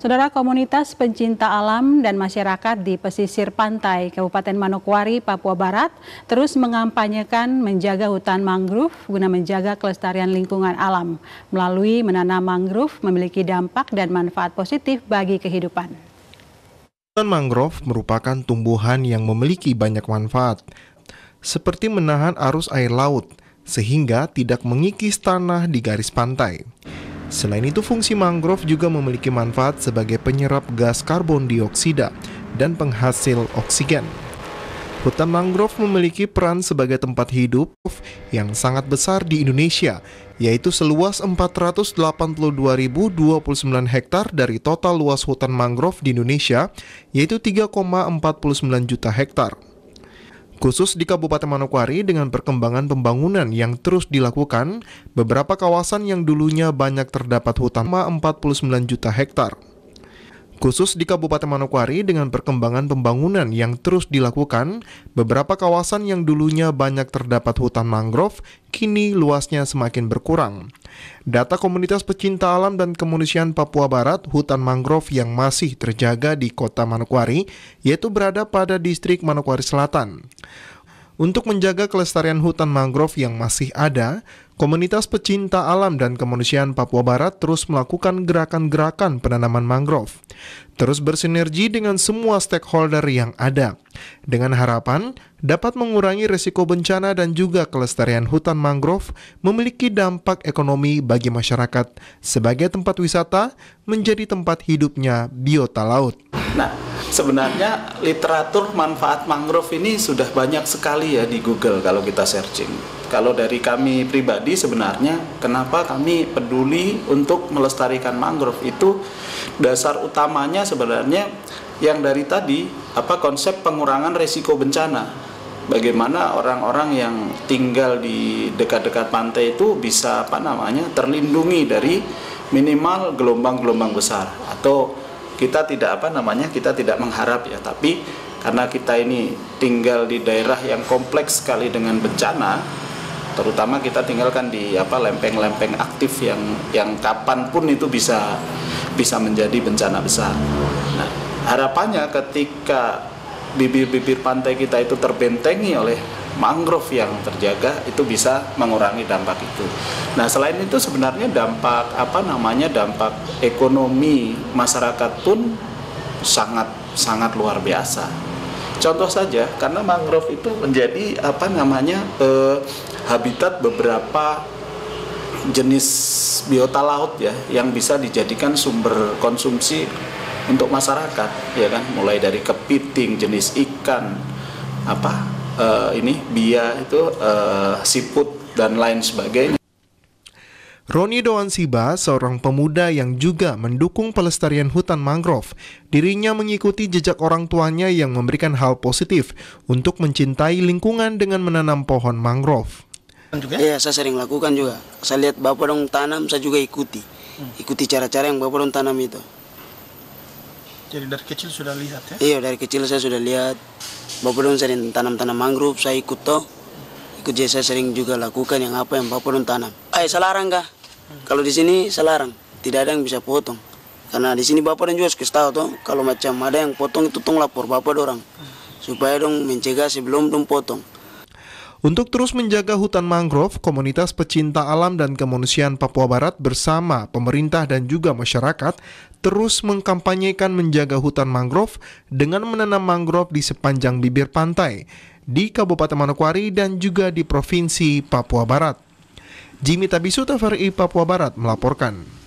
Saudara komunitas pencinta alam dan masyarakat di pesisir pantai Kabupaten Manokwari, Papua Barat terus mengampanyekan menjaga hutan mangrove guna menjaga kelestarian lingkungan alam. Melalui menanam mangrove memiliki dampak dan manfaat positif bagi kehidupan. Hutan mangrove merupakan tumbuhan yang memiliki banyak manfaat, seperti menahan arus air laut, sehingga tidak mengikis tanah di garis pantai. Selain itu, fungsi mangrove juga memiliki manfaat sebagai penyerap gas karbon dioksida dan penghasil oksigen. Hutan mangrove memiliki peran sebagai tempat hidup yang sangat besar di Indonesia, yaitu seluas 482.029 hektar dari total luas hutan mangrove di Indonesia, yaitu 3,49 juta hektar. Khusus di Kabupaten Manokwari dengan perkembangan pembangunan yang terus dilakukan, beberapa kawasan yang dulunya banyak terdapat hutan 49 juta hektar. Khusus di Kabupaten Manokwari dengan perkembangan pembangunan yang terus dilakukan, beberapa kawasan yang dulunya banyak terdapat hutan mangrove kini luasnya semakin berkurang. Data komunitas pecinta alam dan kemanusiaan Papua Barat, hutan mangrove yang masih terjaga di kota Manokwari, yaitu berada pada distrik Manokwari Selatan. Untuk menjaga kelestarian hutan mangrove yang masih ada, komunitas pecinta alam dan kemanusiaan Papua Barat terus melakukan gerakan-gerakan penanaman mangrove. Terus bersinergi dengan semua stakeholder yang ada, dengan harapan dapat mengurangi risiko bencana dan juga kelestarian hutan mangrove memiliki dampak ekonomi bagi masyarakat sebagai tempat wisata menjadi tempat hidupnya biota laut. Nah, sebenarnya literatur manfaat mangrove ini sudah banyak sekali ya di Google kalau kita searching. Kalau dari kami pribadi sebenarnya kenapa kami peduli untuk melestarikan mangrove itu dasar utamanya sebenarnya yang dari tadi apa konsep pengurangan resiko bencana. Bagaimana orang-orang yang tinggal di dekat-dekat pantai itu bisa apa namanya terlindungi dari minimal gelombang-gelombang besar atau kita tidak apa namanya kita tidak mengharap ya tapi karena kita ini tinggal di daerah yang kompleks sekali dengan bencana terutama kita tinggalkan di apa lempeng-lempeng aktif yang yang kapan pun itu bisa bisa menjadi bencana besar. Nah, harapannya ketika bibir-bibir pantai kita itu terbentengi oleh mangrove yang terjaga itu bisa mengurangi dampak itu. Nah, selain itu sebenarnya dampak apa namanya dampak ekonomi masyarakat pun sangat sangat luar biasa. Contoh saja karena mangrove itu menjadi apa namanya eh, habitat beberapa jenis biota laut ya yang bisa dijadikan sumber konsumsi untuk masyarakat ya kan mulai dari kepiting jenis ikan apa uh, ini bia itu uh, siput dan lain sebagainya. Roni Doan Siba, seorang pemuda yang juga mendukung pelestarian hutan mangrove. Dirinya mengikuti jejak orang tuanya yang memberikan hal positif untuk mencintai lingkungan dengan menanam pohon mangrove. Iya, saya sering lakukan juga. Saya lihat bapak dong tanam, saya juga ikuti. Ikuti cara-cara yang bapak dong tanam itu. Jadi dari kecil sudah lihat ya? Iya, dari kecil saya sudah lihat Bapak dong sering tanam-tanam mangrove, saya ikut toh. Ikut jadi saya sering juga lakukan yang apa yang Bapak dong tanam. Eh, selarang kah? Kalau di sini selarang, tidak ada yang bisa potong. Karena di sini Bapak dan juga harus tahu toh, kalau macam ada yang potong itu tong lapor Bapak dorang. Hmm. Supaya dong mencegah sebelum dong potong. Untuk terus menjaga hutan mangrove, komunitas pecinta alam dan kemanusiaan Papua Barat bersama pemerintah dan juga masyarakat terus mengkampanyekan menjaga hutan mangrove dengan menanam mangrove di sepanjang bibir pantai di Kabupaten Manokwari dan juga di Provinsi Papua Barat. Jimmy Tabisu TVRI Papua Barat melaporkan.